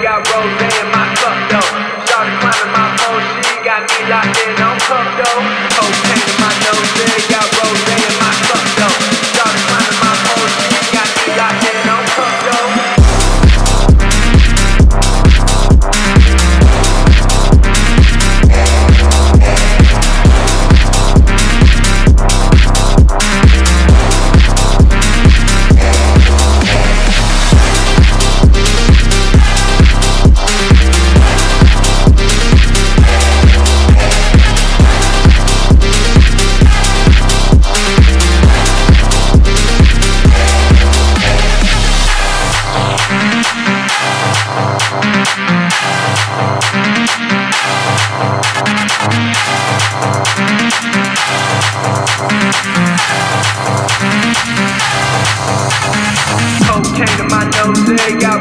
got rose in my fuck though. Started climbing my phone, she got me locked in.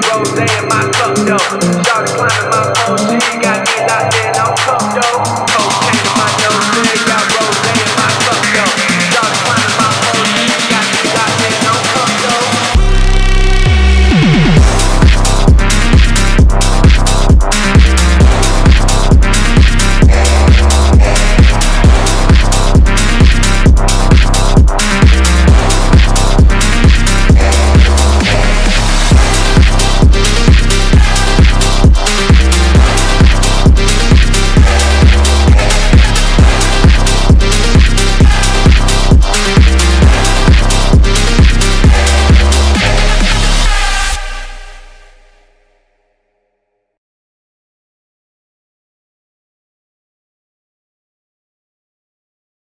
Got rose in my